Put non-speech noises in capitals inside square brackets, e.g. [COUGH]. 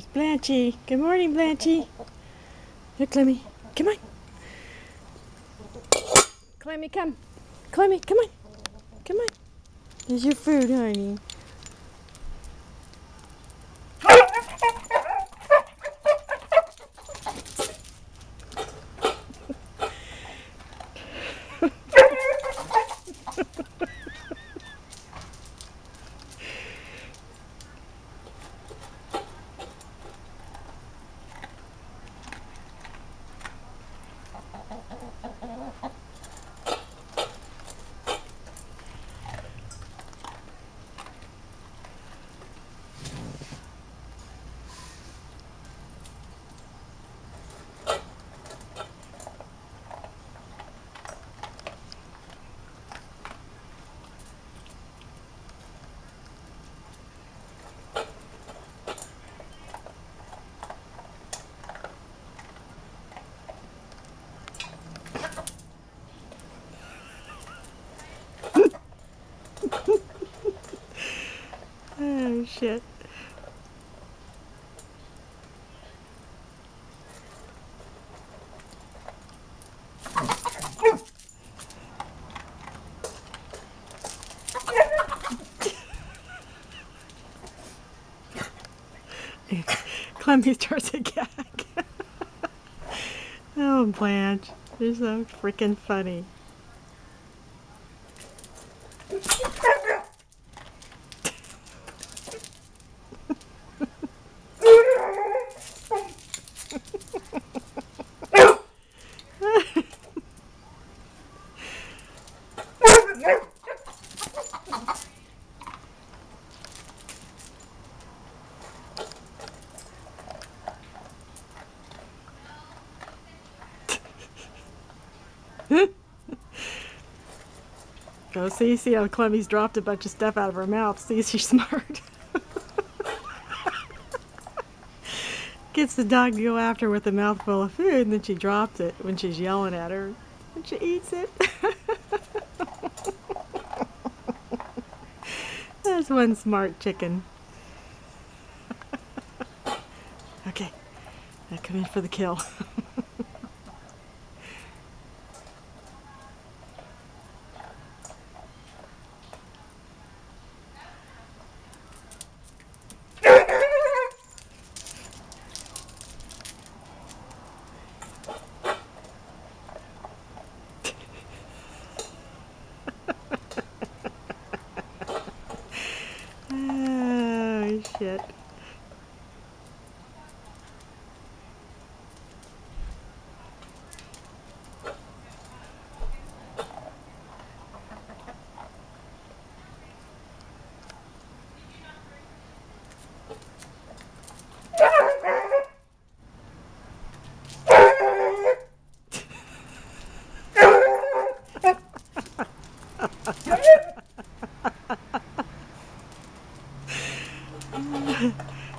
There's Blanchy. Good morning, Blanchy. Here, Clemmy. Come on. Clemmy, come. Clemmy, come on. Come on. Here's your food, honey. Oh, shit. [LAUGHS] Clemmy starts a gag. [LAUGHS] oh, Blanche. You're so freaking funny. [LAUGHS] Go see, see how Clemmy's dropped a bunch of stuff out of her mouth. See, [LAUGHS] she's smart. [LAUGHS] Gets the dog to go after with a mouthful of food, and then she drops it when she's yelling at her. And she eats it. That's one smart chicken. okay, now come in for the kill. yet. 嗯 [LAUGHS]